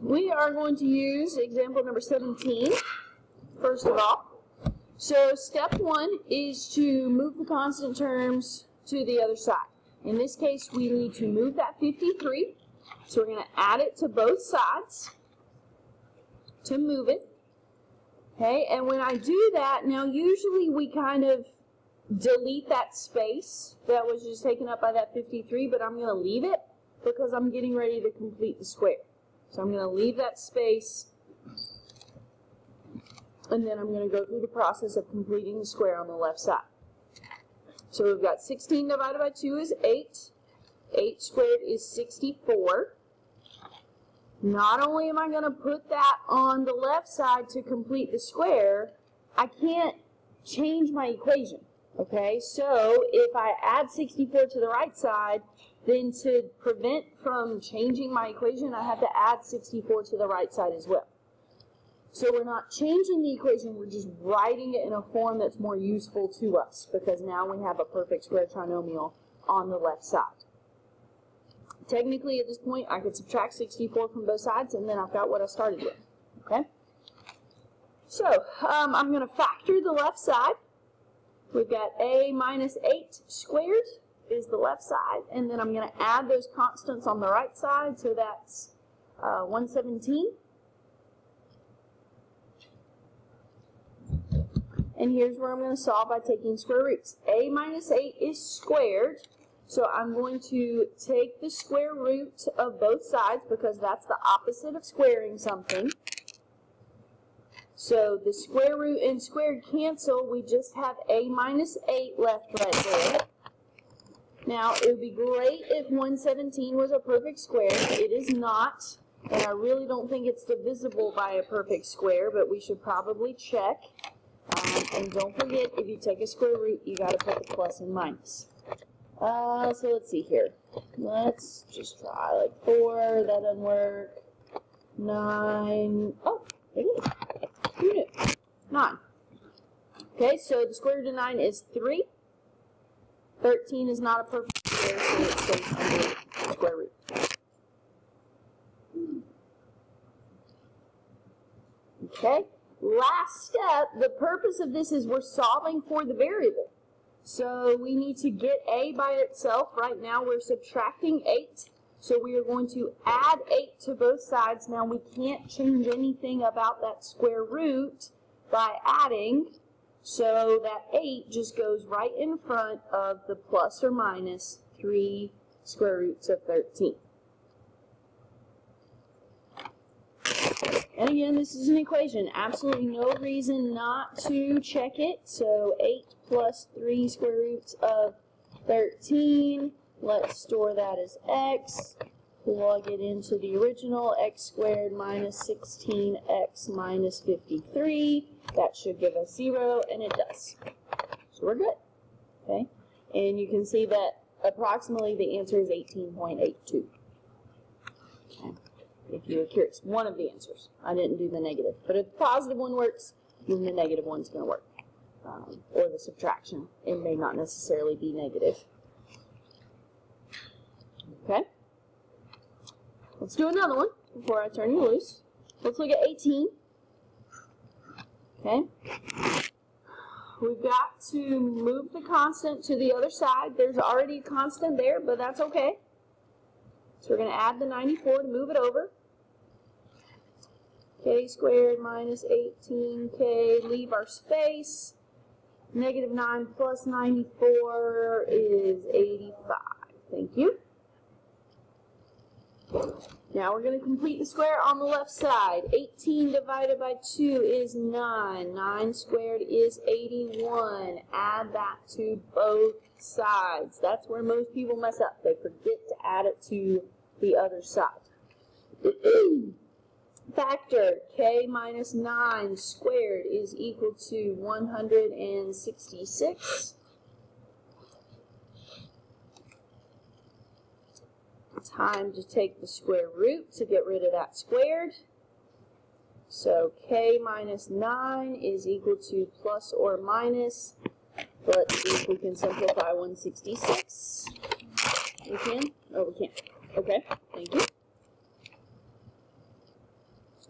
we are going to use example number 17, first of all. So step one is to move the constant terms to the other side. In this case, we need to move that 53. So we're going to add it to both sides to move it. Okay, and when I do that, now usually we kind of delete that space that was just taken up by that 53, but I'm going to leave it because I'm getting ready to complete the square. So I'm going to leave that space and then I'm going to go through the process of completing the square on the left side. So we've got 16 divided by 2 is 8. 8 squared is 64. Not only am I going to put that on the left side to complete the square, I can't change my equation. Okay, so if I add 64 to the right side, then to prevent from changing my equation, I have to add 64 to the right side as well. So we're not changing the equation, we're just writing it in a form that's more useful to us because now we have a perfect square trinomial on the left side. Technically, at this point, I could subtract 64 from both sides, and then I've got what I started with. Okay? So, um, I'm going to factor the left side. We've got a minus 8 squared is the left side, and then I'm going to add those constants on the right side, so that's uh, 117. And here's where I'm going to solve by taking square roots. a minus 8 is squared, so I'm going to take the square root of both sides because that's the opposite of squaring something. So the square root and squared cancel. We just have a minus 8 left right there. Now, it would be great if 117 was a perfect square. It is not, and I really don't think it's divisible by a perfect square, but we should probably check. Um, and don't forget, if you take a square root, you got to put the plus and minus. Uh, so let's see here. Let's just try like 4. That doesn't work. 9. Oh, it is. Who knew? 9. Okay, so the square root of 9 is 3. 13 is not a perfect square, so it stays under square root. Okay, last step, the purpose of this is we're solving for the variable. So we need to get a by itself. Right now we're subtracting 8. So we are going to add 8 to both sides. Now we can't change anything about that square root by adding. So that 8 just goes right in front of the plus or minus 3 square roots of 13. And again, this is an equation. Absolutely no reason not to check it. So 8 plus 3 square roots of 13. Let's store that as x. Plug it into the original, x squared minus 16x minus 53. That should give us 0, and it does. So we're good. Okay? And you can see that approximately the answer is 18.82. Okay. If you were curious, one of the answers. I didn't do the negative. But if the positive one works, then the negative one's going to work. Um, or the subtraction. It may not necessarily be negative. Okay? Let's do another one before I turn you loose. Let's look at 18. Okay. We've got to move the constant to the other side. There's already a constant there, but that's okay. So we're going to add the 94 to move it over. k squared minus 18k, leave our space. Negative 9 plus 94 is 85. Thank you. Now we're going to complete the square on the left side. 18 divided by 2 is 9. 9 squared is 81. Add that to both sides. That's where most people mess up. They forget to add it to the other side. Factor k minus 9 squared is equal to 166. Time to take the square root to get rid of that squared. So k minus 9 is equal to plus or minus. Let's see if we can simplify 166. We can? Oh, we can't. Okay, thank you.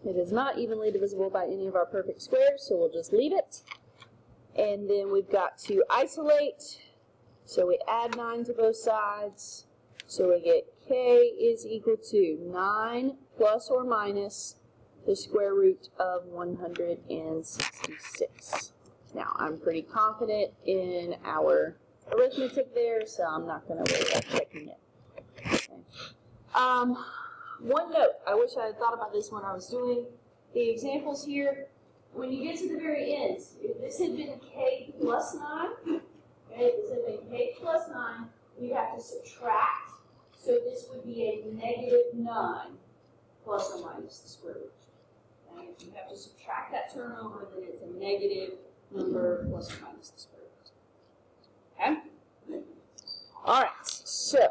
It is not evenly divisible by any of our perfect squares, so we'll just leave it. And then we've got to isolate. So we add 9 to both sides. So we get k is equal to 9 plus or minus the square root of 166. Now, I'm pretty confident in our arithmetic there, so I'm not going to worry about checking it. Okay. Um, one note, I wish I had thought about this when I was doing the examples here. When you get to the very end, if this had been k plus 9, okay, if this had been k plus 9, we have to subtract. So this would be a negative 9 plus or minus the square root. And if you have to subtract that term over, then it's a negative number plus or minus the square root. Okay? All right, so